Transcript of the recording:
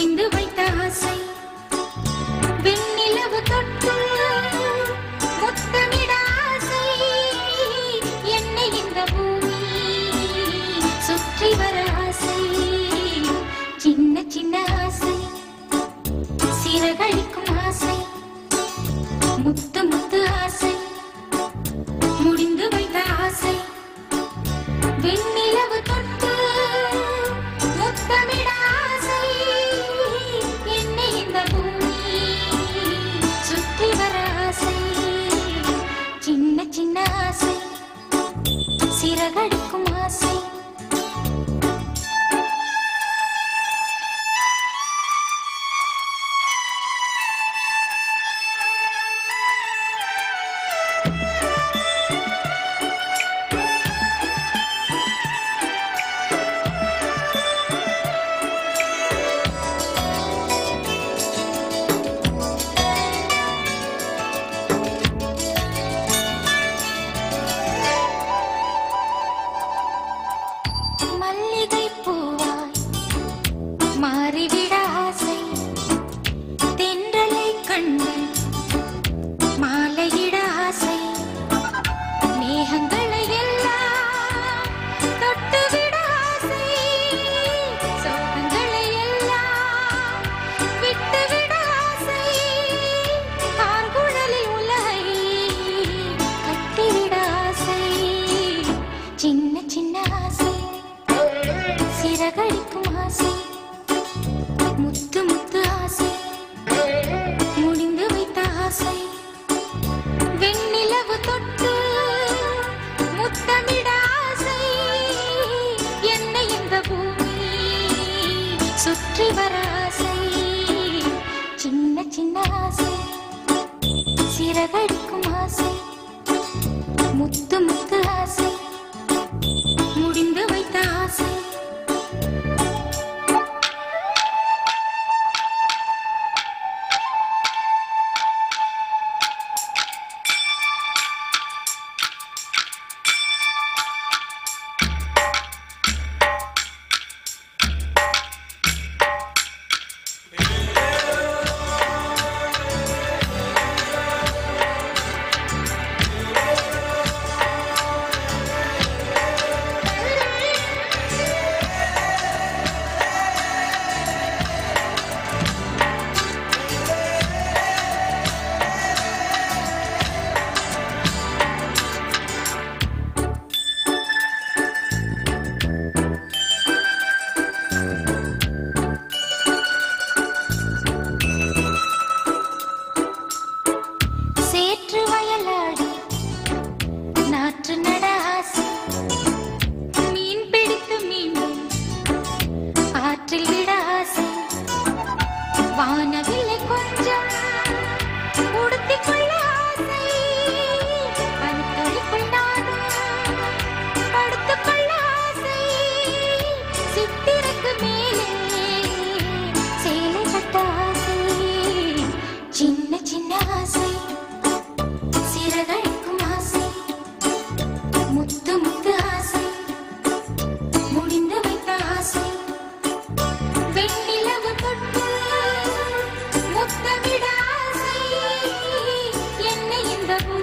முடிந்து சுற்றி வர ஆசை சின்ன சின்ன ஆசை சிறகடிக்கும் ஆசை முத்து முத்து Vanna. the